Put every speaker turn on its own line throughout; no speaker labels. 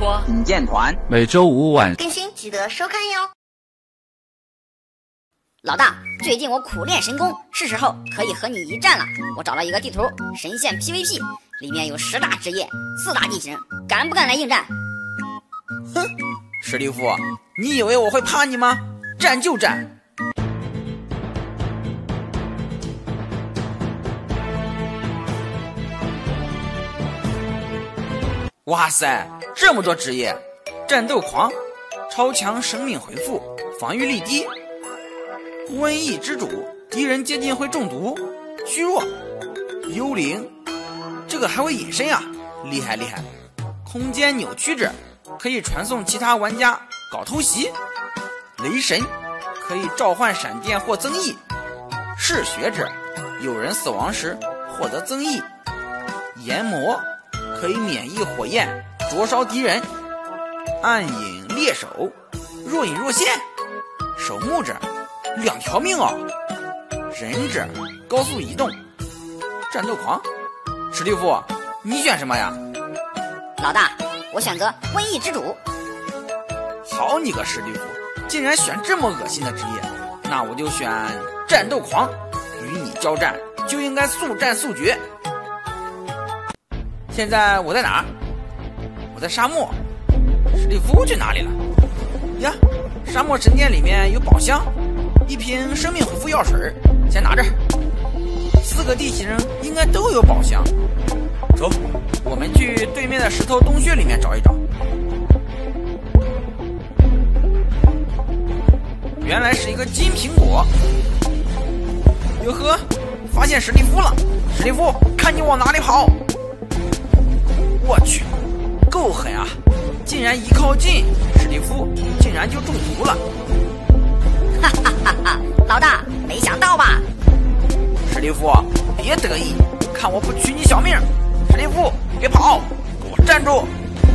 播
引剑团
每周五晚
更新，记得收看哟。老大，最近我苦练神功，是时候可以和你一战了。我找了一个地图，神仙 PVP，里面有十大职业，四大地形，敢不敢来应战？
哼，史蒂夫，你以为我会怕你吗？战就战！哇塞，这么多职业！战斗狂，超强生命回复，防御力低，瘟疫之主，敌人接近会中毒，虚弱，幽灵，这个还会隐身啊，厉害厉害！空间扭曲者，可以传送其他玩家搞偷袭，雷神，可以召唤闪电或增益，嗜血者，有人死亡时获得增益，炎魔。可以免疫火焰，灼烧敌人；暗影猎手，若隐若现；守墓者，两条命哦；忍者，高速移动；战斗狂，史蒂夫，你选什么呀？
老大，我选择瘟疫之主。
好你个史蒂夫，竟然选这么恶心的职业，那我就选战斗狂。与你交战，就应该速战速决。现在我在哪儿？我在沙漠。史蒂夫去哪里了？呀，沙漠神殿里面有宝箱，一瓶生命恢复药水，先拿着。四个地形应该都有宝箱。走，我们去对面的石头洞穴里面找一找。原来是一个金苹果。哟呵，发现史蒂夫了！史蒂夫，看你往哪里跑！然一靠近史蒂夫，竟然就中毒了！
哈哈哈哈！老大，没想到吧？
史蒂夫，别得意，看我不取你小命！史蒂夫，别跑，给我站住！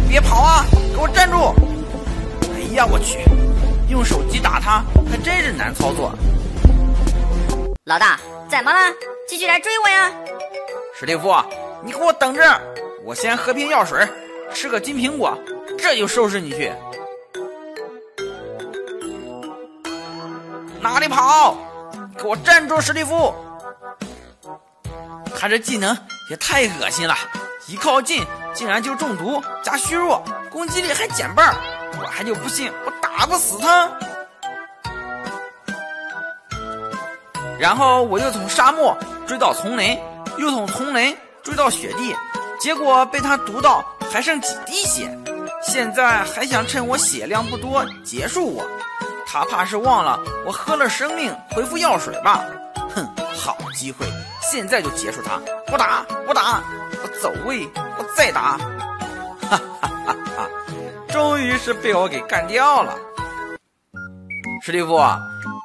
别跑啊，给我站住！哎呀，我去，用手机打他还真是难操作。
老大，怎么了？继续来追我呀！
史蒂夫，你给我等着！我先喝瓶药水，吃个金苹果，这就收拾你去。哪里跑？给我站住，史蒂夫！他这技能也太恶心了，一靠近竟然就中毒加虚弱，攻击力还减半，我还就不信我打不死他。然后我又从沙漠追到丛林，又从丛林追到雪地。结果被他毒到还剩几滴血，现在还想趁我血量不多结束我，他怕是忘了我喝了生命恢复药水吧？哼，好机会，现在就结束他！我打，我打，我走位，我再打！哈哈哈哈！终于是被我给干掉了。史蒂夫，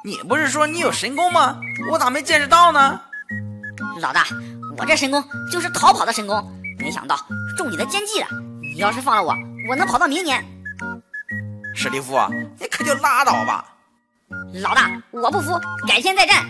你不是说你有神功吗？我咋没见识到呢？
老大，我这神功就是逃跑的神功。没想到中你的奸计了！你要是放了我，我能跑到明年。
史蒂夫，你可就拉倒吧！
老大，我不服，改天再战。